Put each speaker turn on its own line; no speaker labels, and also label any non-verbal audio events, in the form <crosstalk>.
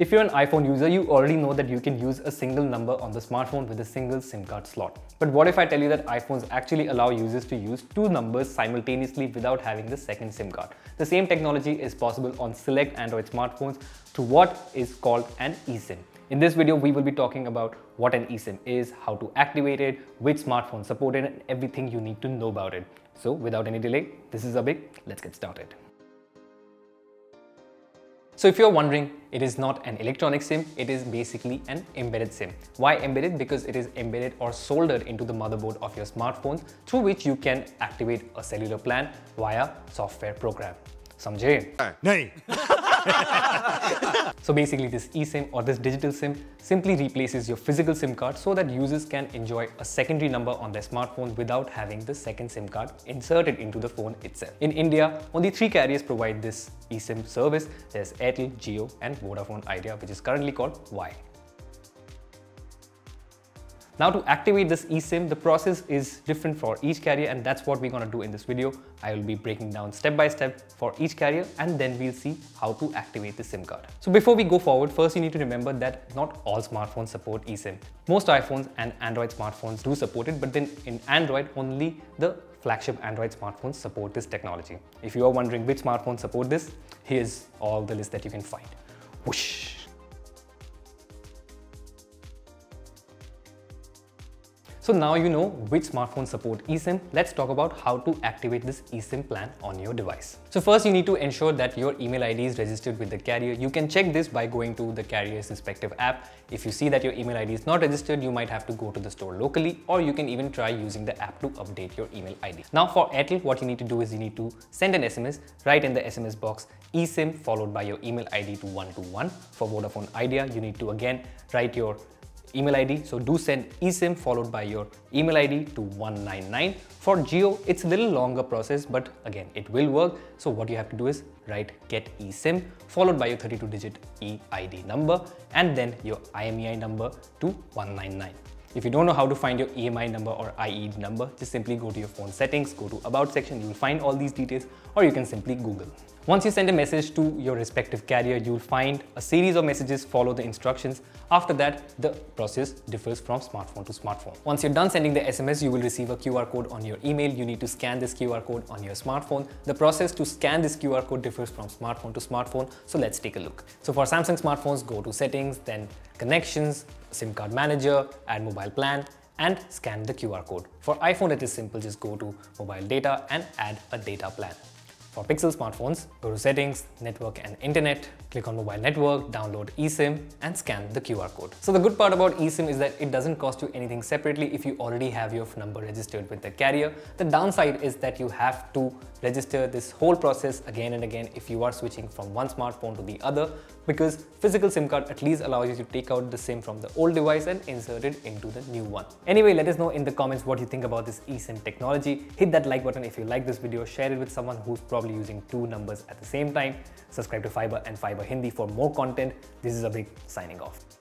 If you're an iPhone user, you already know that you can use a single number on the smartphone with a single SIM card slot. But what if I tell you that iPhones actually allow users to use two numbers simultaneously without having the second SIM card? The same technology is possible on select Android smartphones through what is called an eSIM. In this video, we will be talking about what an eSIM is, how to activate it, which smartphone support it, and everything you need to know about it. So without any delay, this is Abhik, let's get started. So if you're wondering, it is not an electronic SIM, it is basically an embedded SIM. Why embedded? Because it is embedded or soldered into the motherboard of your smartphone through which you can activate a cellular plan via software program. Samjay?
Nahi. <laughs>
So basically this eSIM or this digital SIM simply replaces your physical SIM card so that users can enjoy a secondary number on their smartphone without having the second SIM card inserted into the phone itself. In India, only three carriers provide this eSIM service. There's Airtel, Jio and Vodafone Idea which is currently called Vi. Now to activate this eSIM, the process is different for each carrier and that's what we're gonna do in this video. I will be breaking down step by step for each carrier and then we'll see how to activate the SIM card. So before we go forward, first you need to remember that not all smartphones support eSIM. Most iPhones and Android smartphones do support it, but then in Android, only the flagship Android smartphones support this technology. If you are wondering which smartphones support this, here's all the list that you can find. Whoosh! So now you know which smartphones support eSIM, let's talk about how to activate this eSIM plan on your device. So first you need to ensure that your email ID is registered with the carrier. You can check this by going to the carrier's respective app. If you see that your email ID is not registered, you might have to go to the store locally or you can even try using the app to update your email ID. Now for Airtel, what you need to do is you need to send an SMS, write in the SMS box eSIM followed by your email ID to 121. For Vodafone Idea, you need to again write your email ID. So do send eSIM followed by your email ID to 199. For Jio, it's a little longer process, but again, it will work. So what you have to do is write get eSIM followed by your 32 digit EID number and then your IMEI number to 199. If you don't know how to find your EMI number or IE number, just simply go to your phone settings, go to about section, you will find all these details or you can simply Google. Once you send a message to your respective carrier, you'll find a series of messages follow the instructions. After that, the process differs from smartphone to smartphone. Once you're done sending the SMS, you will receive a QR code on your email. You need to scan this QR code on your smartphone. The process to scan this QR code differs from smartphone to smartphone. So let's take a look. So for Samsung smartphones, go to settings, then connections, SIM card manager, add mobile plan, and scan the QR code. For iPhone, it is simple. Just go to mobile data and add a data plan. For Pixel smartphones, go to Settings, Network and Internet, click on Mobile Network, download eSIM and scan the QR code. So the good part about eSIM is that it doesn't cost you anything separately if you already have your number registered with the carrier. The downside is that you have to register this whole process again and again if you are switching from one smartphone to the other because physical SIM card at least allows you to take out the SIM from the old device and insert it into the new one. Anyway, let us know in the comments what you think about this eSIM technology. Hit that like button if you like this video, share it with someone who's probably using two numbers at the same time. Subscribe to Fiiber and Fiiber Hindi for more content. This is Abhik signing off.